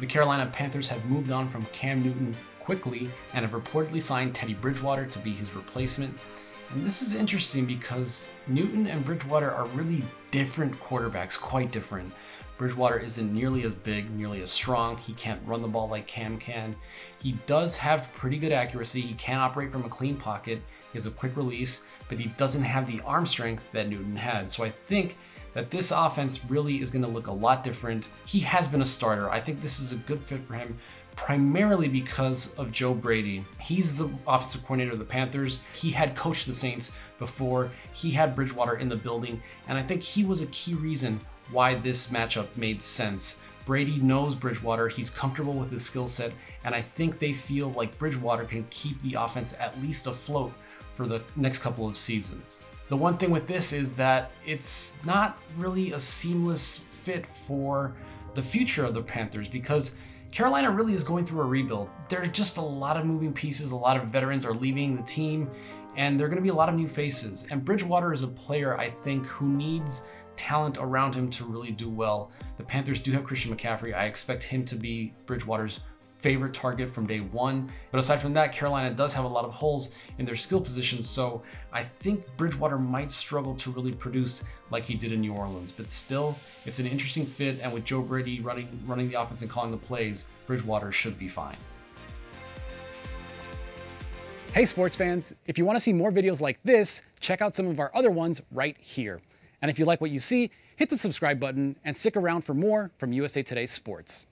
The Carolina Panthers have moved on from Cam Newton quickly and have reportedly signed Teddy Bridgewater to be his replacement. And this is interesting because Newton and Bridgewater are really different quarterbacks, quite different. Bridgewater isn't nearly as big, nearly as strong. He can't run the ball like Cam can. He does have pretty good accuracy. He can operate from a clean pocket. He has a quick release, but he doesn't have the arm strength that Newton had. So I think that this offense really is going to look a lot different. He has been a starter. I think this is a good fit for him primarily because of Joe Brady. He's the offensive coordinator of the Panthers. He had coached the Saints before. He had Bridgewater in the building, and I think he was a key reason why this matchup made sense. Brady knows Bridgewater, he's comfortable with his skill set, and I think they feel like Bridgewater can keep the offense at least afloat for the next couple of seasons. The one thing with this is that it's not really a seamless fit for the future of the Panthers because Carolina really is going through a rebuild. There's just a lot of moving pieces, a lot of veterans are leaving the team, and there are going to be a lot of new faces. And Bridgewater is a player, I think, who needs talent around him to really do well. The Panthers do have Christian McCaffrey. I expect him to be Bridgewater's favorite target from day one. But aside from that, Carolina does have a lot of holes in their skill positions, so I think Bridgewater might struggle to really produce like he did in New Orleans. But still, it's an interesting fit, and with Joe Brady running running the offense and calling the plays, Bridgewater should be fine. Hey sports fans, if you want to see more videos like this, check out some of our other ones right here. And if you like what you see, hit the subscribe button and stick around for more from USA Today Sports.